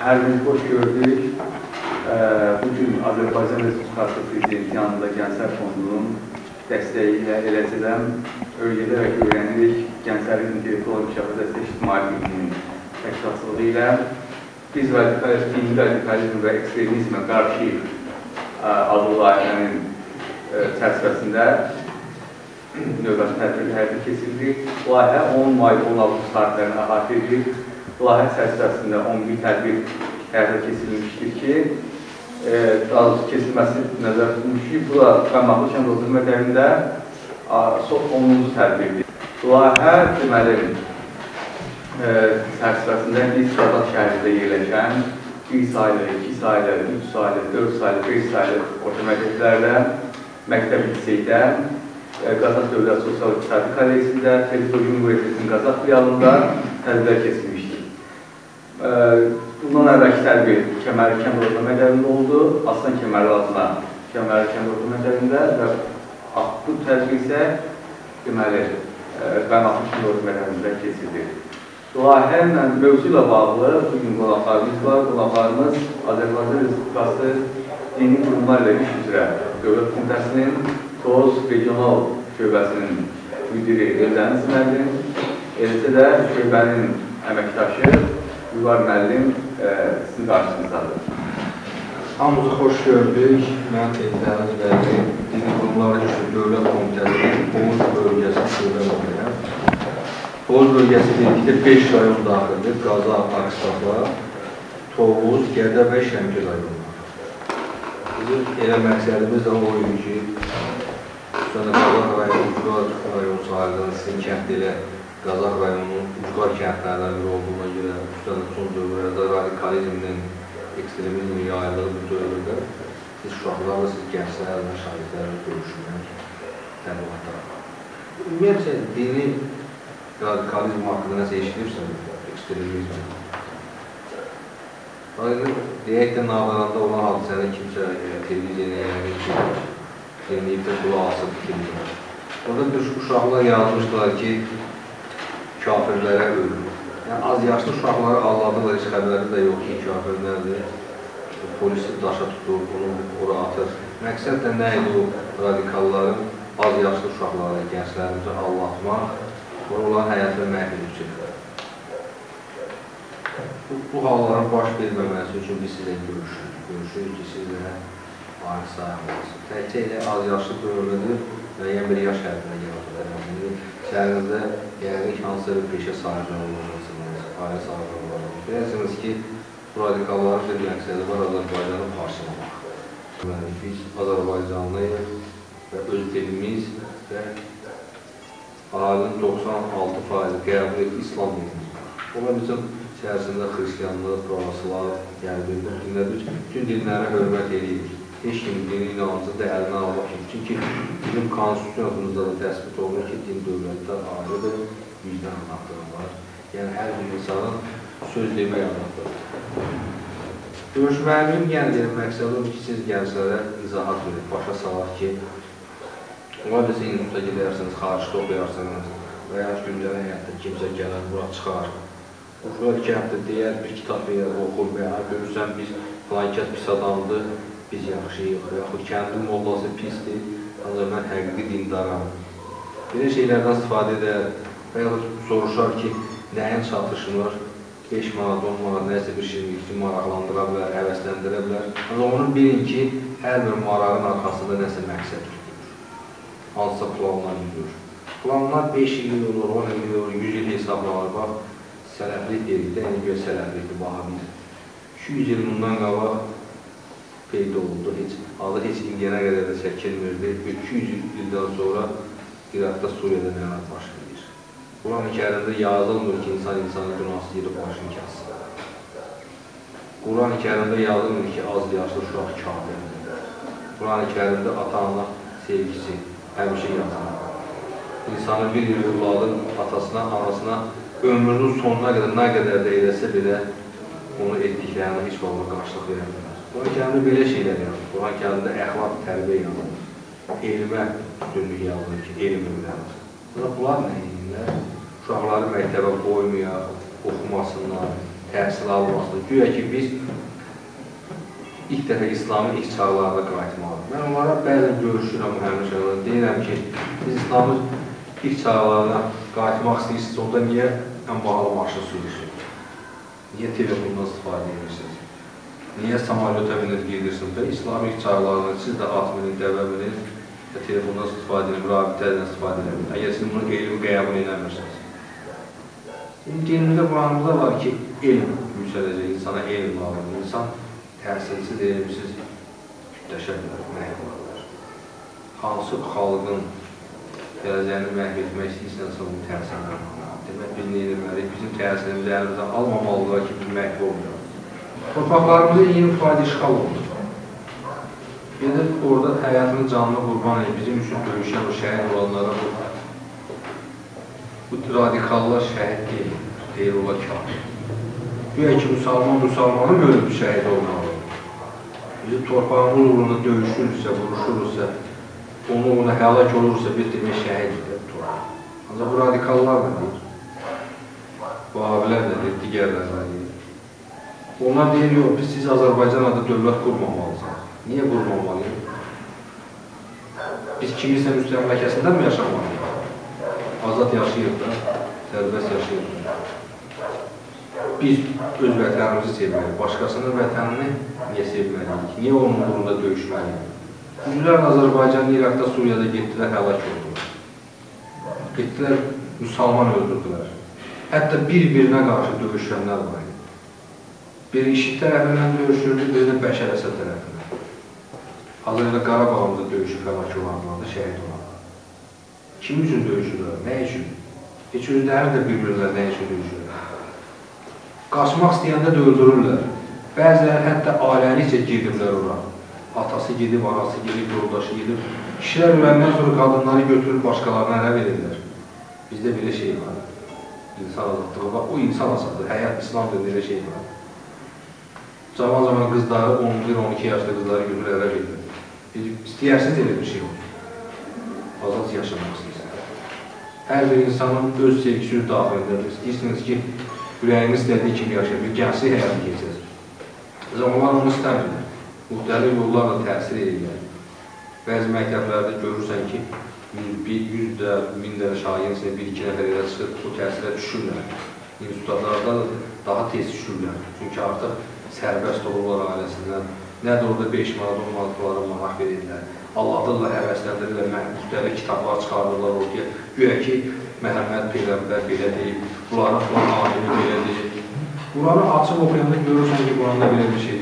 Hər gün xoş gördük. Ə, Bugün Azərbaycan Respublikası Prezidenti yanında Gənclər Fondunun dəstəyi ilə eləcə də öyrədərək öyrənirik Gənclərin İntellektual İnkişafı Dəstək İctimai Birliyinin təşkilatçılığı ilə biz radikalizm, dini radikalizm və ekstremizmə qarşı ə, adlı layihənin ə, çərçivəsində növbəti tədbir həyata keçiririk. Layihə 10 may 16 tarixlərini əhatə edir. Layihə çərçivəsində 11 tədbir həyata keçirilmişdir ki, e, daha doğrusu keçirilməsi nəzərdə tutulmuş ki, bu da Qaymaqlı Kənd Otur Məktəbində son 10-cu tədbirdir. Layihə deməli e, çərçivəsində biz Qazax şəhərində yerləşən 1 sayılı, 2 sayılı, 3 sayılı, 4 sayılı, 5 sayılı orta məktəblərdə məktəb liseydə Qazax Dövlət Sosial İqtisadi Kolleksində, Pedagoji Universitetinin Qazax filialında tədbirlər keçirilmişdir. Bundan əvvəlki tədbir Kəməri Kənd Orta Məktəbində oldu, Aslan Kəməri adına Kəməri Kənd Orta Məktəbində və bu tədbir isə deməli Qaynaqlı Kənd Orta Məktəbində keçirilir. Layihə ilə mövzu ilə bağlı bugün qonaqlarımız var. Qonaqlarımız Azərbaycan Respublikası Dini Qurumlar ilə İş üzrə Dövlət Komitəsinin Toz Regional Şöbəsinin müdiri Eldəniz müəllim, eləcə də şöbənin əməkdaşı Vüqar müəllim e, sizin qarşınızdadır. Hamımızı xoş gördük. Mən Eldəniz müəllim, Dini Qurumlar Üzrə Dövlət Komitəsinin Boğuz bölgəsi şöbə müdürəm. Boğuz bölgəsi dedikdə 5 rayon daxildir. Qaza, Aksafa, Tovuz, Gədə və Şəmkir rayonları. Bizim elə məqsədimiz də o idi ki, Sonra Qazax rayonu Ucqar rayon sahildən sizin kənd elə Qazax rayonunun Ucqar kəndlərindən biri olduğuna görə üstədə son dövrlərdə radikalizmdən ekstremizmin yayıldığı bu dövrdə siz uşaqlarla, siz gənclərlə, şahidlərlə görüşmək, təbliğatlar. Ümumiyyətlə, dini radikalizm haqqında nəsə eşidirsən, ekstremizm. Deyək də Nağdaranda olan hadisəni kimsə televiziyaya yəqin ki, dinləyib də qulaq asıb fikirləyir. Orada bir uşaqlar yazmışlar ki, kafirlərə ölür. Yəni, az yaşlı uşaqları ağladılar, heç xəbəri də yox ki, kafirlərdir. Polisi daşa tutur, onu ora atır. Məqsəd də nə idi o radikalların az yaşlı uşaqları, gənclərimizi ağlatmaq, onların həyatını məhv üçün. Bu, bu halların baş verməməsi üçün biz sizlə görüşürük. Görüşürük ki, sizlə ayrı sayılmaz. Təkcə elə az yaşlı dövrlüdür, müəyyən bir yaş həddinə yaratılır. Şəhərinizdə yəqin ki, hansısa bir peşə sahibi olmalısınız, ayrı sahibi olmalısınız. Bilirsiniz ki, bu radikalların bir məqsədi var, Azərbaycanı parçalamaq. Biz Azərbaycanlıyıq və öz dilimiz və ahalinin 96 faizi qəbul etdi İslam dinimiz. Ona bizim içərisində xristiyanlıq, pravaslav, yəni bütün dinlərdir, bütün dinlərə hörmət edirik heç kim dini inancı dəyərini almaq kimi. Çünki bizim konstitusiyamızda da təsbit olunur ki, din dövlətlər ayrıdır, vicdan haqqı var. Yəni, hər bir insanın söz demək haqqıdır. Görüşməliyin yəni deyim, məqsədim ki, siz gənclərə izahat verir, başa salaq ki, ola bilsə instituta gedərsiniz, xaricdə oxuyarsınız və ya güncəl həyatda kimsə gələr, bura çıxar. Oxuyar iki həftə deyər, bir kitab verir, oxur və ya görürsən biz filan kəs pis adamdır, biz yaxşıyıq, yaxud kəndin mollası pisdir, ancaq mən həqiqi dindaram. Belə şeylərdən istifadə edər və yaxud soruşar ki, nəyin çatışmır, 5 manat, 10 manat, nəsə bir şirinlikçi maraqlandıra bilər, həvəsləndirə bilər. Ancaq onu bilin ki, hər bir marağın arxasında nəsə məqsəd tutur. Hansısa planlar yürür. Planlar 5 il olur, 10 il olur, 100 il hesablanır. Bax, sələflik dedikdə, yəni göz sələflikdir, baxa biz. 200 il bundan qabaq qeyd olundu. Heç, adı heç indiyənə qədər də çəkilmirdi. 200 ildən sonra İraqda, Suriyada nələr baş verir. Quran-ı kərimdə yazılmır ki, insan insanı günahsız yerə başını kəssin. Quran-ı kərimdə yazılmır ki, az yaşlı uşaq kafirdir. Quran-ı kərimdə ata-ana sevgisi həmişə yazılır. İnsanı bir il övladın atasına, anasına ömrünün sonuna qədər nə qədər də eləsə belə onu etdiklərini heç vaxt qarşılıq verəmir. Quran kərimdə belə şeylər yazılır. Quran kərimdə əxlaq, tərbiyə yazılır. Elmə üstünlük yazılır ki, elm öyrənir. Buna bunlar nə edirlər? Uşaqları məktəbə qoymayaq, oxumasınlar, təhsil almasını. Güya ki, biz ilk dəfə İslamın ilk çağlarına qayıtmalıyıq. Mən onlara bəzən görüşürəm həmişələr. Deyirəm ki, biz İslamın ilk çağlarına qayıtmaq istəyirsiniz, onda niyə ən bahalı maşın sürürsünüz? Niyə telefondan istifadə edirsiniz? Niyə samalyota minir gedirsiniz və İslam ilk çağlarında siz də at minin, dəvə minin və telefondan istifadə edin, rabitədən istifadə edin. Əgər siz bunu elmi qəbul edəmirsiniz. Şimdi dinimizdə, Quranımızda var ki, elm yüksələcək, insana elm lazımdır. İnsan təhsilsiz, elmsiz kütləşə bilər, məhv ola bilər. Hansı xalqın gələcəyini məhv etmək istəyirsənsə, onu təhsillə Demək, biz nə etməliyik? Bizim təhsilimizi əlimizdən almamalılar ki, biz məhv olmayalım. Torpaqlarımızı 20% işğal olunur. Gedib orada həyatını canlı qurban edib, bizim üçün döyüşən o şəhid olanlara bu, bu radikallar şəhid deyil, deyil ola kafir. Güya ki, müsəlman müsəlmanı ölüb şəhid olmalı. Bizim torpağımız uğrunda döyüşürsə, vuruşursa, onu ona həlak olursa, biz demək şəhiddir torpaq. Ancaq bu radikallar da deyir. Bu abilər də deyir, digərlər də deyir. Onlar deyir, yox, biz siz Azərbaycan adı dövlət qurmamalısınız. Niyə qurmamalıyıq? Biz kimisə müstəmləkəsində mi yaşamalıyıq? Azad yaşayırıq da, sərbəst yaşayırıq da. Biz öz vətənimizi sevməliyik, başqasının vətənini niyə sevməliyik? Niyə onun uğrunda döyüşməliyik? Yüzlərlə Azərbaycanlı İraqda, Suriyada getdilər, həlak oldular. Getdilər, müsəlman öldürdülər. Hətta bir-birinə qarşı döyüşənlər var idi. Biri işit tərəfindən döyüşürdü, biri də Bəşər Əsəd tərəfindən. Hazırda Qarabağımızda döyüşüb həlak olanlar da şəhid olanlar. Kim üçün döyüşürlər? Nə üçün? Heç özləri də bilmirlər nə üçün döyüşürlər. Qaçmaq istəyəndə də öldürürlər. Bəziləri hətta ailəlikcə gediblər ora. Atası gedib, anası gedib, yoldaşı gedib. Kişilər öləndən sonra qadınları götürüb başqalarına ərə verirlər. Bizdə belə şey var. İnsan azadlığı var. O insan azadlığı, həyat, İslam dində elə şey var. Zaman zaman qızları, 11-12 yaşlı qızları götürür ərə verirlər. Biz istəyirsiniz elə bir şey olur. Azad yaşamaq istəyirsiniz. Hər bir insanın öz sevgisi daxilindədir. İstəyirsiniz ki, ürəyiniz istədiyi kimi yaşayın, bir gənclik həyatı keçəsiniz. Zamanlar onu istəmirlər. Müxtəlif yollarla təsir edirlər. Bəzi məktəblərdə görürsən ki, bir yüzdə, min də şagirdsə bir-iki nəfər elə çıxır, bu təsirə düşürlər. İnstitutlarda da daha tez düşürlər. Çünki artıq sərbəst olurlar ailəsindən. Nə də orada 5 manat, 10 manatlara manat verirlər. Allahdırlar, həvəsləndirirlər, müxtəlif kitablar çıxarırlar oraya. Güya ki, Məhəmməd Peyğəmbər belə deyib, bunların falan alimi belə deyib. Buranı açıb oxuyanda görürsən ki, buranda belə bir şey.